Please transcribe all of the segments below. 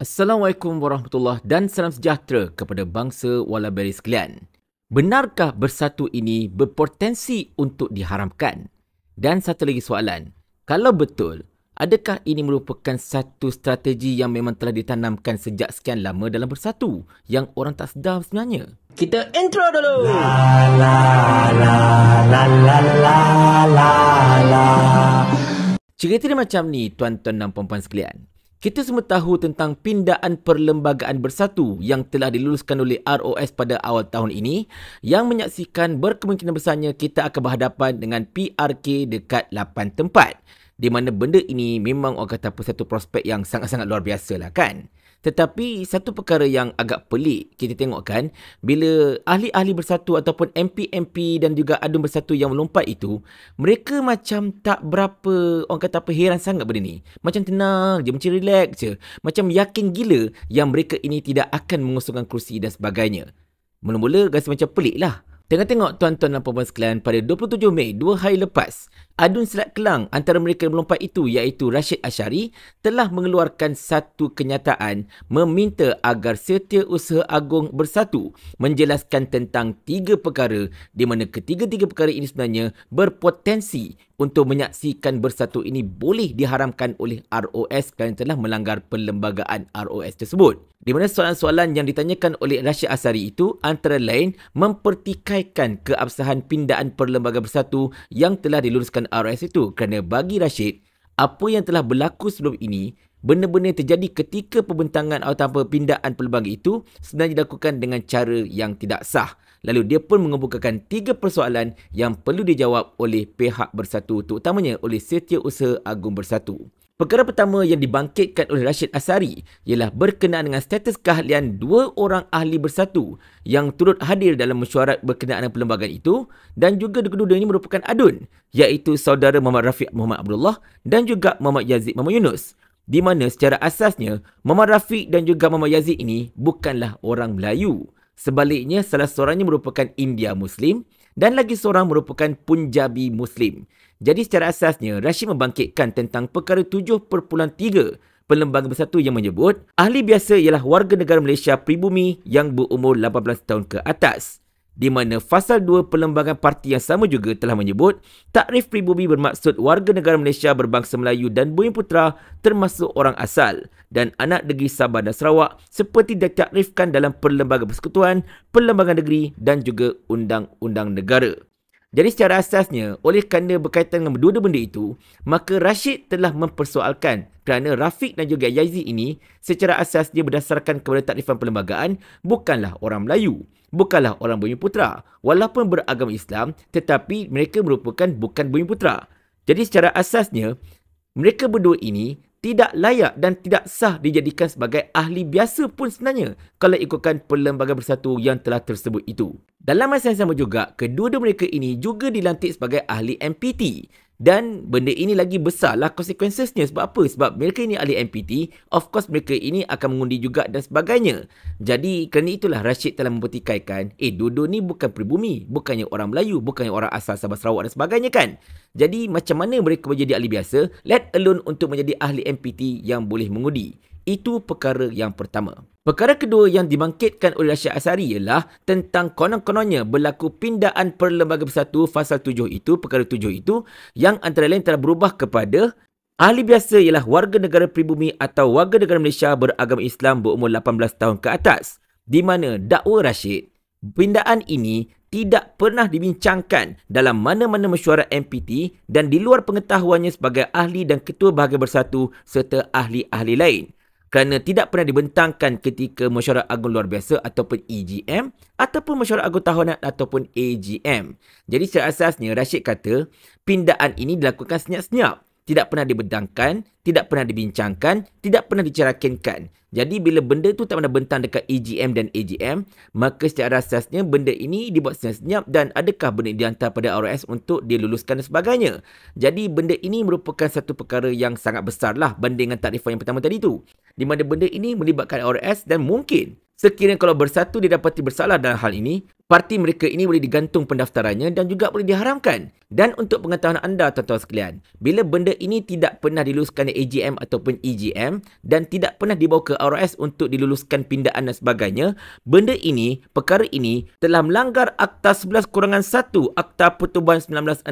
Assalamualaikum warahmatullahi dan salam sejahtera kepada bangsa Walaberi sekalian. Benarkah bersatu ini berpotensi untuk diharamkan? Dan satu lagi soalan, kalau betul, adakah ini merupakan satu strategi yang memang telah ditanamkan sejak sekian lama dalam bersatu yang orang tak sedar sebenarnya? Kita intro dulu. La la la la la la la la. Cerita dia macam ni tuan-tuan dan puan-puan sekalian. Kita semua tahu tentang pindaan perlembagaan bersatu yang telah diluluskan oleh ROS pada awal tahun ini yang menyaksikan berkemungkinan besarnya kita akan berhadapan dengan PRK dekat 8 tempat. Di mana benda ini memang orang kata satu prospek yang sangat-sangat luar biasa lah kan. Tetapi satu perkara yang agak pelik kita tengok kan bila ahli-ahli bersatu ataupun MP-MP dan juga adun bersatu yang melompat itu mereka macam tak berapa orang kata apa heran sangat benda ni. Macam tenang je, macam relax je. Macam yakin gila yang mereka ini tidak akan mengusungkan kursi dan sebagainya. Mula-mula rasa macam pelik lah. Tengok-tengok tuan-tuan dan puan sekalian pada 27 Mei, dua hari lepas, adun selat kelang antara mereka yang melompat itu iaitu Rashid Ashari telah mengeluarkan satu kenyataan meminta agar Setiausaha Agung Bersatu menjelaskan tentang tiga perkara di mana ketiga-tiga perkara ini sebenarnya berpotensi untuk menyaksikan bersatu ini boleh diharamkan oleh ROS kerana telah melanggar perlembagaan ROS tersebut. Di mana soalan-soalan yang ditanyakan oleh Rashid Asari itu antara lain mempertikaikan keabsahan pindaan perlembagaan bersatu yang telah diluluskan ROS itu kerana bagi Rashid, apa yang telah berlaku sebelum ini benar-benar terjadi ketika pembentangan atau pindaan perlembagaan itu sebenarnya dilakukan dengan cara yang tidak sah. Lalu dia pun mengemukakan tiga persoalan yang perlu dijawab oleh pihak bersatu terutamanya oleh Setiausaha Agung Bersatu. Perkara pertama yang dibangkitkan oleh Rashid Asari ialah berkenaan dengan status keahlian dua orang ahli bersatu yang turut hadir dalam mesyuarat berkenaan dengan perlembagaan itu dan juga kedua-dua ini merupakan adun iaitu saudara Muhammad Rafiq Muhammad Abdullah dan juga Muhammad Yazid Muhammad Yunus di mana secara asasnya Muhammad Rafiq dan juga Muhammad Yazid ini bukanlah orang Melayu. Sebaliknya salah seorangnya merupakan India Muslim dan lagi seorang merupakan Punjabi Muslim. Jadi secara asasnya, Rashid membangkitkan tentang perkara 7.3 Perlembagaan Bersatu yang menyebut ahli biasa ialah warga negara Malaysia pribumi yang berumur 18 tahun ke atas. Di mana fasal 2 Perlembagaan Parti yang sama juga telah menyebut takrif pribumi bermaksud warga negara Malaysia berbangsa Melayu dan Bumi Putra termasuk orang asal dan anak negeri Sabah dan Sarawak seperti ditakrifkan dalam Perlembagaan Persekutuan, Perlembagaan Negeri dan juga Undang-Undang Negara. Jadi secara asasnya, oleh kerana berkaitan dengan dua-dua benda itu, maka Rashid telah mempersoalkan kerana Rafiq dan juga Yazid ini secara asas dia berdasarkan kepada takrifan perlembagaan bukanlah orang Melayu, bukanlah orang Bumi Putra. Walaupun beragama Islam, tetapi mereka merupakan bukan Bumi Putra. Jadi secara asasnya, mereka berdua ini tidak layak dan tidak sah dijadikan sebagai ahli biasa pun sebenarnya kalau ikutkan perlembagaan bersatu yang telah tersebut itu. Dalam masa yang sama juga, kedua-dua mereka ini juga dilantik sebagai ahli MPT. Dan benda ini lagi besarlah konsekuensesnya. Sebab apa? Sebab mereka ini ahli MPT. Of course mereka ini akan mengundi juga dan sebagainya. Jadi kerana itulah Rashid telah mempertikaikan. Eh dua-dua ni bukan pribumi. Bukannya orang Melayu. Bukannya orang asal Sabah Sarawak dan sebagainya kan. Jadi macam mana mereka menjadi ahli biasa? Let alone untuk menjadi ahli MPT yang boleh mengundi. Itu perkara yang pertama. Perkara kedua yang dibangkitkan oleh Rashid Asari ialah tentang konon-kononnya berlaku pindaan perlembagaan bersatu fasal tujuh itu, perkara tujuh itu yang antara lain telah berubah kepada ahli biasa ialah warga negara pribumi atau warga negara Malaysia beragama Islam berumur 18 tahun ke atas. Di mana dakwa Rashid, pindaan ini tidak pernah dibincangkan dalam mana-mana mesyuarat MPT dan di luar pengetahuannya sebagai ahli dan ketua bahagian bersatu serta ahli-ahli lain kerana tidak pernah dibentangkan ketika mesyuarat agung luar biasa ataupun EGM ataupun mesyuarat agung tahunan ataupun AGM. Jadi secara asasnya Rashid kata pindaan ini dilakukan senyap-senyap tidak pernah dibedangkan, tidak pernah dibincangkan, tidak pernah dicerakinkan. Jadi bila benda tu tak pernah bentang dekat EGM dan AGM, maka secara asasnya benda ini dibuat senyap-senyap dan adakah benda dihantar pada ROS untuk diluluskan dan sebagainya. Jadi benda ini merupakan satu perkara yang sangat besar lah dengan takrifan yang pertama tadi tu. Di mana benda ini melibatkan ROS dan mungkin sekiranya kalau bersatu didapati bersalah dalam hal ini, parti mereka ini boleh digantung pendaftarannya dan juga boleh diharamkan. Dan untuk pengetahuan anda tuan-tuan sekalian, bila benda ini tidak pernah diluluskan di AGM ataupun EGM dan tidak pernah dibawa ke ROS untuk diluluskan pindaan dan sebagainya, benda ini, perkara ini telah melanggar Akta 11 kurangan 1 Akta Pertubuhan 1966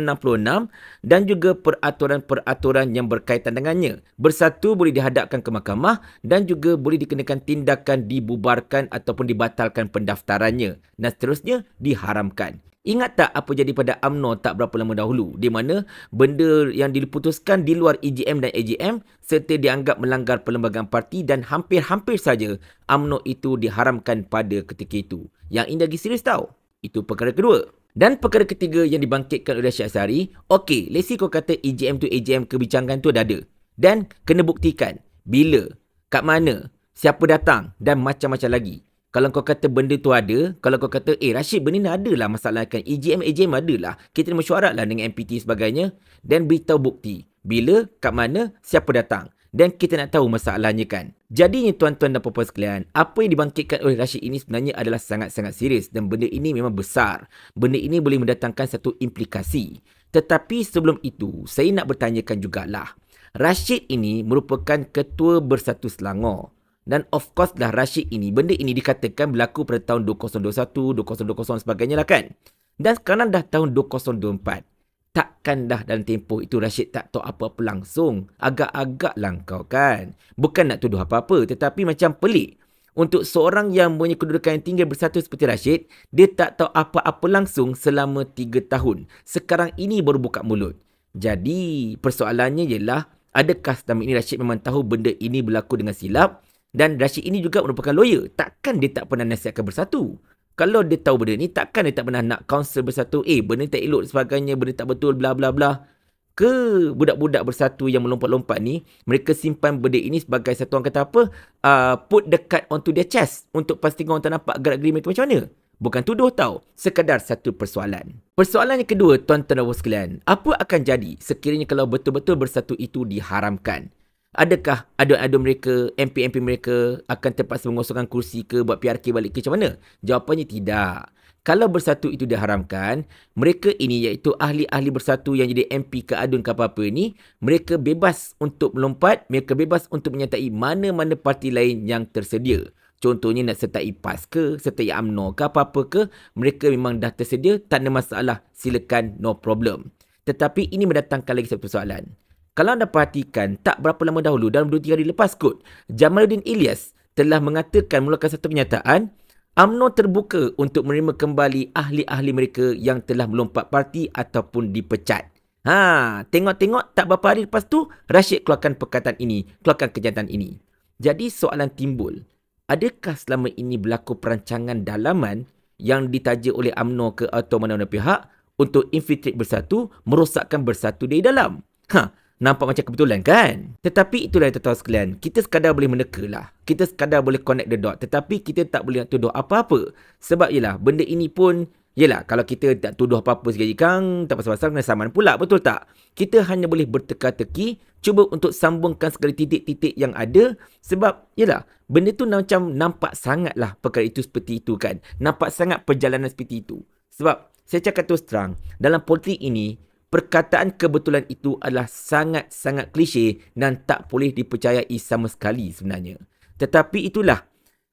dan juga peraturan-peraturan yang berkaitan dengannya. Bersatu boleh dihadapkan ke mahkamah dan juga boleh dikenakan tindakan dibubarkan ataupun dibatalkan pendaftarannya dan seterusnya diharamkan. Ingat tak apa jadi pada AMNO tak berapa lama dahulu di mana benda yang diputuskan di luar EGM dan AGM serta dianggap melanggar perlembagaan parti dan hampir-hampir saja AMNO itu diharamkan pada ketika itu. Yang ini lagi serius tau. Itu perkara kedua. Dan perkara ketiga yang dibangkitkan oleh Syed Sari, okey, let's kau kata EGM tu AGM kebincangan tu dah ada. Dan kena buktikan bila, kat mana, siapa datang dan macam-macam lagi. Kalau kau kata benda tu ada, kalau kau kata, eh Rashid benda ni ada lah masalah kan. EGM, EGM ada lah. Kita mesyuarat lah dengan MPT sebagainya. Dan beritahu bukti. Bila, kat mana, siapa datang. Dan kita nak tahu masalahnya kan. Jadinya tuan-tuan dan puan-puan sekalian, apa yang dibangkitkan oleh Rashid ini sebenarnya adalah sangat-sangat serius. Dan benda ini memang besar. Benda ini boleh mendatangkan satu implikasi. Tetapi sebelum itu, saya nak bertanyakan jugalah. Rashid ini merupakan ketua Bersatu Selangor. Dan of course dah Rashid ini, benda ini dikatakan berlaku pada tahun 2021, 2020 sebagainya lah kan. Dan sekarang dah tahun 2024. Takkan dah dalam tempoh itu Rashid tak tahu apa-apa langsung. Agak-agak lah kau kan. Bukan nak tuduh apa-apa tetapi macam pelik. Untuk seorang yang punya kedudukan yang tinggi bersatu seperti Rashid, dia tak tahu apa-apa langsung selama 3 tahun. Sekarang ini baru buka mulut. Jadi persoalannya ialah adakah selama ini Rashid memang tahu benda ini berlaku dengan silap dan Rashid ini juga merupakan lawyer. Takkan dia tak pernah nasihatkan bersatu. Kalau dia tahu benda ni, takkan dia tak pernah nak counsel bersatu. Eh, benda tak elok sebagainya, benda tak betul, bla bla bla. Ke budak-budak bersatu yang melompat-lompat ni, mereka simpan benda ini sebagai satu orang kata apa, uh, put card onto their chest untuk pastikan orang tak nampak gerak-gerik mereka macam mana. Bukan tuduh tau, sekadar satu persoalan. Persoalan yang kedua, tuan-tuan dan sekalian, apa akan jadi sekiranya kalau betul-betul bersatu itu diharamkan? Adakah adu-adu mereka, MP-MP mereka akan terpaksa mengosongkan kursi ke buat PRK balik ke macam mana? Jawapannya tidak. Kalau bersatu itu diharamkan, mereka ini iaitu ahli-ahli bersatu yang jadi MP ke adun ke apa-apa ni, mereka bebas untuk melompat, mereka bebas untuk menyertai mana-mana parti lain yang tersedia. Contohnya nak sertai PAS ke, sertai UMNO ke apa-apa ke, mereka memang dah tersedia, tak ada masalah, silakan, no problem. Tetapi ini mendatangkan lagi satu persoalan. Kalau anda perhatikan, tak berapa lama dahulu, dalam 2-3 hari lepas kot, Jamaluddin Ilyas telah mengatakan mulakan satu pernyataan, UMNO terbuka untuk menerima kembali ahli-ahli mereka yang telah melompat parti ataupun dipecat. Ha, tengok-tengok tak berapa hari lepas tu, Rashid keluarkan perkataan ini, keluarkan kenyataan ini. Jadi soalan timbul, adakah selama ini berlaku perancangan dalaman yang ditaja oleh UMNO ke atau mana-mana pihak untuk infiltrate bersatu, merosakkan bersatu dari dalam? Ha, Nampak macam kebetulan kan? Tetapi itulah yang tuan sekalian. Kita sekadar boleh meneka lah. Kita sekadar boleh connect the dot. Tetapi kita tak boleh nak tuduh apa-apa. Sebab yelah, benda ini pun... Yelah, kalau kita tak tuduh apa-apa sekali kang, tak pasal-pasal kena saman pula. Betul tak? Kita hanya boleh berteka-teki. Cuba untuk sambungkan segala titik-titik yang ada. Sebab, yelah, benda tu macam nampak sangat lah perkara itu seperti itu kan. Nampak sangat perjalanan seperti itu. Sebab, saya cakap terus terang, dalam politik ini, perkataan kebetulan itu adalah sangat-sangat klise dan tak boleh dipercayai sama sekali sebenarnya. Tetapi itulah,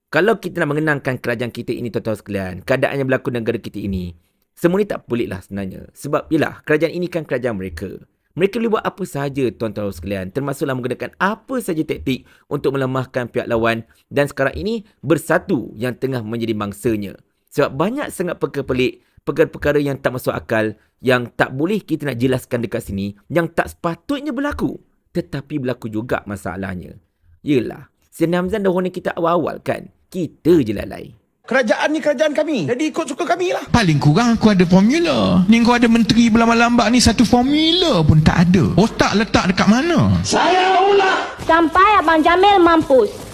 kalau kita nak mengenangkan kerajaan kita ini tuan-tuan sekalian, keadaan yang berlaku negara kita ini, semua ni tak boleh lah sebenarnya. Sebab yelah, kerajaan ini kan kerajaan mereka. Mereka boleh buat apa sahaja tuan-tuan sekalian, termasuklah menggunakan apa sahaja taktik untuk melemahkan pihak lawan dan sekarang ini bersatu yang tengah menjadi mangsanya. Sebab banyak sangat perkara pelik perkara-perkara yang tak masuk akal, yang tak boleh kita nak jelaskan dekat sini, yang tak sepatutnya berlaku. Tetapi berlaku juga masalahnya. Yelah, Sina Hamzan dah warna kita awal-awal kan? Kita je lalai. Kerajaan ni kerajaan kami. Jadi ikut suka kami lah. Paling kurang aku ada formula. Ni kau ada menteri berlambak-lambak ni satu formula pun tak ada. Otak letak dekat mana? Saya ulang. Sampai Abang Jamil mampus.